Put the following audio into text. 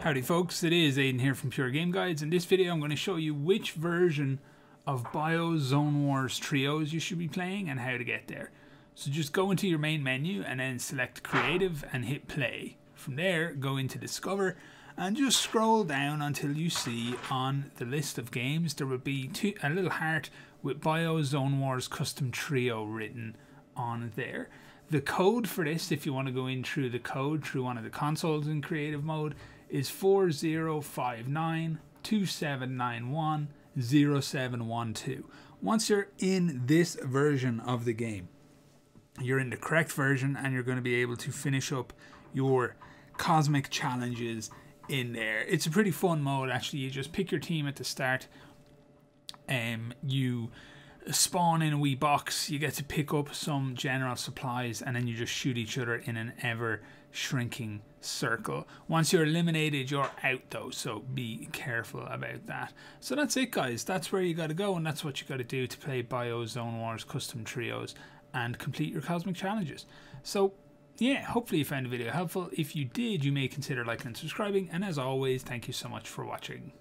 Howdy folks, it is Aiden here from Pure Game Guides. In this video I'm going to show you which version of Bio Zone Wars Trios you should be playing and how to get there. So just go into your main menu and then select Creative and hit Play. From there, go into Discover and just scroll down until you see on the list of games there will be two, a little heart with Bio Zone Wars Custom Trio written on there. The code for this, if you want to go in through the code through one of the consoles in creative mode, is 4059 2791 0712. Once you're in this version of the game, you're in the correct version and you're going to be able to finish up your cosmic challenges in there. It's a pretty fun mode actually. You just pick your team at the start. Um, you spawn in a wee box. You get to pick up some general supplies, and then you just shoot each other in an ever shrinking circle. Once you're eliminated, you're out though, so be careful about that. So that's it, guys. That's where you got to go, and that's what you got to do to play Bio Zone Wars Custom Trios and complete your cosmic challenges. So yeah, hopefully you found the video helpful. If you did, you may consider liking and subscribing. And as always, thank you so much for watching.